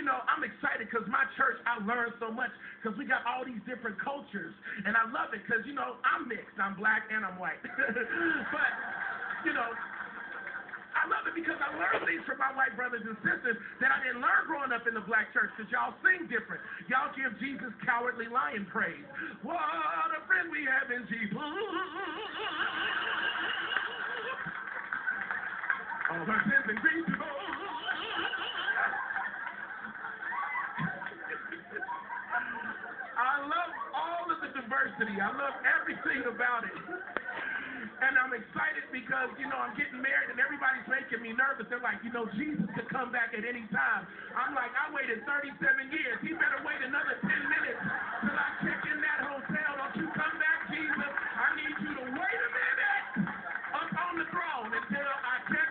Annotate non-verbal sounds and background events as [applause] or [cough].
you know, I'm excited because my church, I learned so much because we got all these different cultures. And I love it because, you know, I'm mixed. I'm black and I'm white. [laughs] but, you know, I love it because I learned things from my white brothers and sisters that I didn't learn growing up in the black church because y'all sing different. Y'all give Jesus cowardly lion praise. What a friend we have in Jesus. All our sins and griefs. the diversity. I love everything about it. And I'm excited because, you know, I'm getting married and everybody's making me nervous. They're like, you know, Jesus could come back at any time. I'm like, I waited 37 years. He better wait another 10 minutes till I check in that hotel. Don't you come back, Jesus. I need you to wait a minute up on the throne until I check